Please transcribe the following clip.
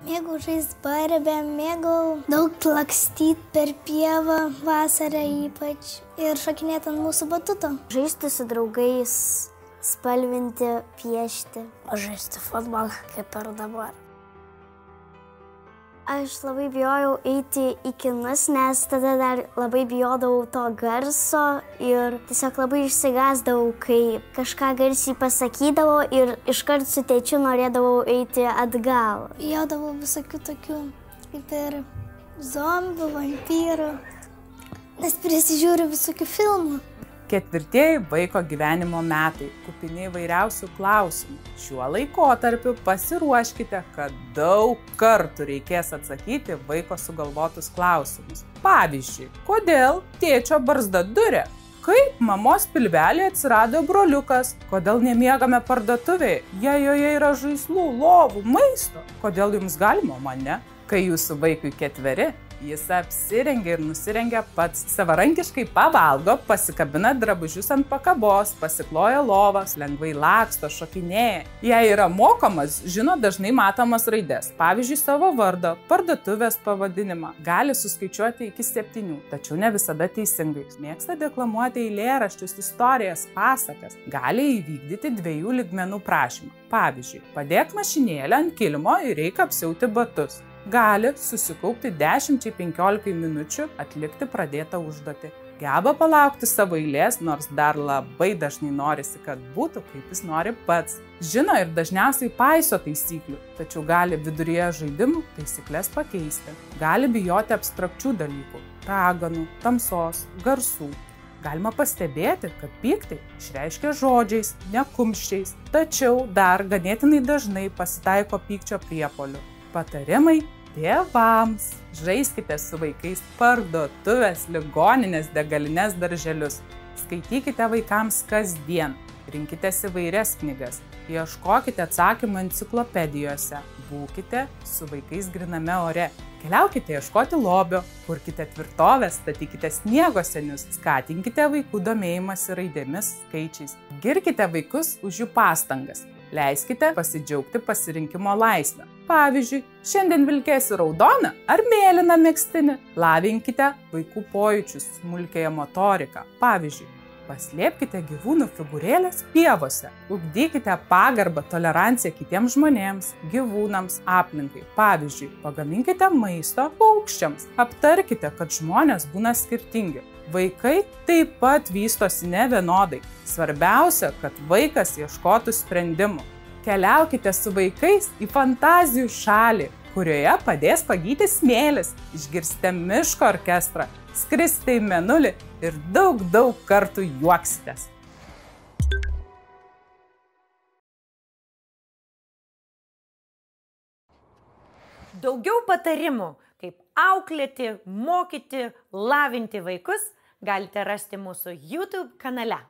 Mėgau žaisti barbę, mėgau daug lakstyti per pievą, vasarą ypač ir šokinėti ant mūsų batuto. Žaisti su draugais, spalvinti, piešti. O žaisti futbolą, kaip ir dabar. Aš labai bijojau eiti į kinus, nes tada dar labai bijodavau to garso ir tiesiog labai išsigasdavau, kai kažką garsiai pasakydavau ir iškart su tėčiu norėdavau eiti atgal. Bijodavau visokių tokių, kaip ir zombių, vampyrų, nes prisižiūriu visokių filmų. Ketvirtieji vaiko gyvenimo metai, kupini įvairiausių klausimų. Šiuo laikotarpiu pasiruoškite, kad daug kartų reikės atsakyti vaiko sugalvotus klausimus. Pavyzdžiui, kodėl tėčio barzda durė? Kaip mamos pilvelė atsirado broliukas? Kodėl nemiegame parduotuvėje, jei joje yra žaislų, lovų, maisto? Kodėl jums galima mane? Kai jūsų vaikui ketveri, Jis apsirengia ir nusirengia pats, savarankiškai pavalgo, pasikabina drabužius ant pakabos, pasikloja lovas, lengvai laksto, šokinėja. Jei yra mokomas, žino dažnai matomas raidės, pavyzdžiui, savo vardą, parduotuvės pavadinimą. Gali suskaičiuoti iki septynių, tačiau ne visada teisingai. Mėgsta deklamuoti eilėraščius, istorijas, pasakas. Gali įvykdyti dviejų ligmenų prašymą. Pavyzdžiui, padėk mašinėlę ant kilimo ir reikia apsiauti batus gali susikaupti 10-15 minučių atlikti pradėtą užduotį. Geba palaukti savo eilės, nors dar labai dažnai norisi, kad būtų kaip jis nori pats. Žino ir dažniausiai paiso taisyklių, tačiau gali viduryje žaidimų taisyklės pakeisti. Gali bijoti abstrakčių dalykų - raganų, tamsos, garsų. Galima pastebėti, kad pyktį išreiškia žodžiais, ne kumščiais, tačiau dar ganėtinai dažnai pasitaiko pykčio priepolių. Patarimai tėvams. Žaiskite su vaikais parduotuvės, ligoninės, degalinės, darželius. Skaitykite vaikams kasdien. Rinkitės įvairias knygas. Ieškokite atsakymų enciklopedijose. Būkite su vaikais griname ore. Keliaukite ieškoti lobio, kurkite tvirtovės, statykite sniego senius, skatinkite vaikų domėjimąsi raidėmis, skaičiais. Girkite vaikus už jų pastangas. Leiskite pasidžiaugti pasirinkimo laisvę. Pavyzdžiui, šiandien vilkėsi raudoną ar mėlyną mėgstinį. Lavinkite vaikų pojūčius, smulkėją motoriką. Pavyzdžiui, paslėpkite gyvūnų figūrėlės pievose. Ugdykite pagarbą, toleranciją kitiems žmonėms, gyvūnams, aplinkai. Pavyzdžiui, pagaminkite maisto paukščiams. Aptarkite, kad žmonės būna skirtingi. Vaikai taip pat vystosi ne vienodai. Svarbiausia, kad vaikas ieškotų sprendimų. Keliaukite su vaikais į fantazijų šalį, kurioje padės pagyti smėlis, išgirsite miško orkestrą, skrisite į menulį ir daug, daug kartų juoksitės. Daugiau patarimų, kaip auklėti, mokyti, lavinti vaikus – galite rasti mūsų YouTube kanale.